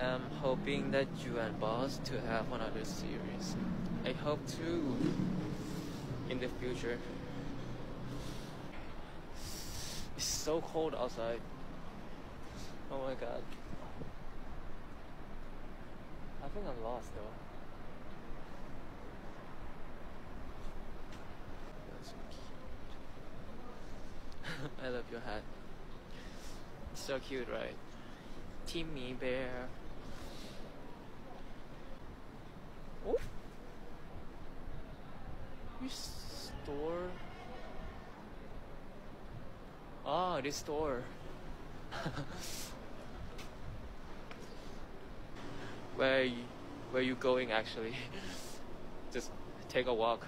am hoping that you and boss to have another series. I hope to in the future. It's so cold outside. Oh my god. I think I'm lost though. That's cute. I love your hat. So cute, right? Timmy Bear. Oh. Which store? Ah, this store. where you, where you going actually? just take a walk.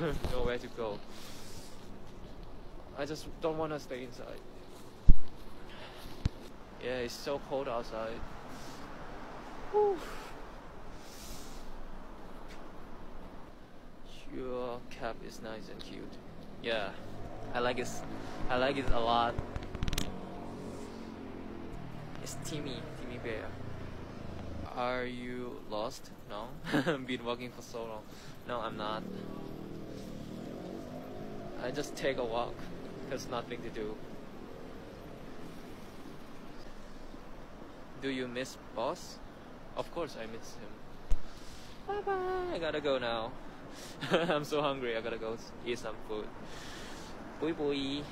Nowhere to go. I just don't want to stay inside. Yeah, it's so cold outside. Whew. Your cap is nice and cute. Yeah, I like it. I like it a lot. It's Timmy, Timmy Bear. Are you lost? No. I've Been walking for so long. No, I'm not. I just take a walk. cause nothing to do. Do you miss boss? Of course I miss him. Bye bye. I gotta go now. I'm so hungry. I gotta go eat some food. Bye bye.